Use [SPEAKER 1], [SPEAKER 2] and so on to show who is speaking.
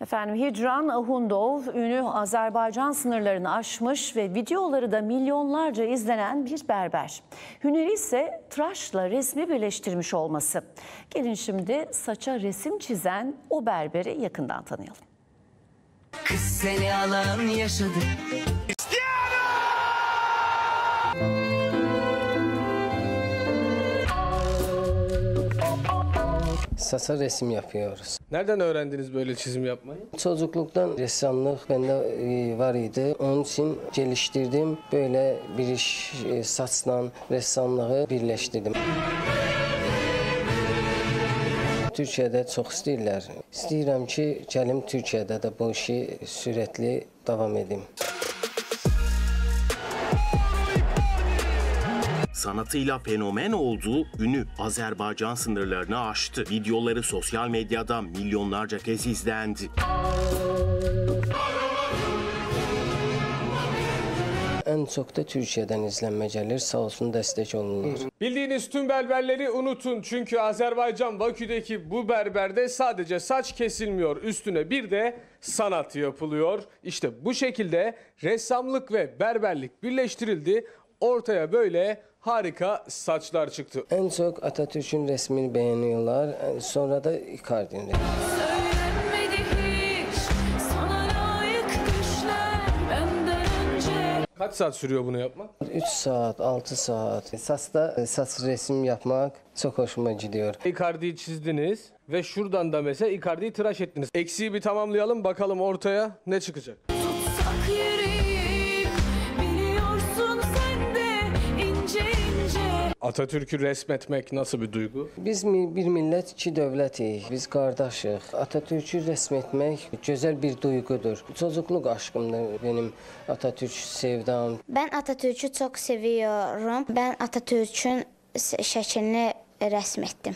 [SPEAKER 1] Efendim Hicran Ahundov ünü Azerbaycan sınırlarını aşmış ve videoları da milyonlarca izlenen bir berber. Hüneri ise tıraşla resmi birleştirmiş olması. Gelin şimdi saça resim çizen o berberi yakından tanıyalım.
[SPEAKER 2] Kız seni alan yaşadı
[SPEAKER 3] Sasa resim yapıyoruz.
[SPEAKER 4] Nereden öğrendiniz böyle çizim yapmayı?
[SPEAKER 3] Çocukluktan ressamlık bende e, var idi. Onun için geliştirdim. Böyle bir iş e, saçla ressamlığı birleştirdim. Türkiyədə çox istəyirlər. İstəyirəm ki, gəlim Türkiyədə də bu işi sürətli davam edim.
[SPEAKER 5] Sanatıyla fenomen oldu, ünü Azerbaycan sınırlarını aştı. Videoları sosyal medyada milyonlarca kez izlendi.
[SPEAKER 3] Ən çox da Türkiyədən izlənmə gəlir. Sağ olsun dəstək olurlar.
[SPEAKER 4] Bildiğiniz tüm berberleri unutun çünkü Azerbaycan Bakü'deki bu berberde sadece saç kesilmiyor üstüne bir de sanat yapılıyor. İşte bu şekilde ressamlık ve berberlik birleştirildi. Ortaya böyle harika saçlar çıktı.
[SPEAKER 3] Ən çox Atatürk'ün resmini bəyəniyorlar. Sonra da Icardi'nin
[SPEAKER 4] Kaç saat sürüyor bunu yapmak?
[SPEAKER 3] 3 saat, 6 saat. Saçda saç resim yapmak çok hoşuma gidiyor.
[SPEAKER 4] Icardi'yi çizdiniz ve şuradan da mesela Icardi'yi tıraş ettiniz. Eksiği bir tamamlayalım bakalım ortaya ne çıkacak. Atatürk'ü resmetmek nasıl bir duygu?
[SPEAKER 3] Biz mi- bir millət, iki dövlətik. Biz qardaşıq. Atatürk'ü rəsm etmək gözəl bir duyğudur. Çocuqluq aşkımdır benim Atatürk sevdam.
[SPEAKER 6] Ben Atatürk'ü çok seviyorum. Ben Atatürk'ün şəklini rəsm etdim.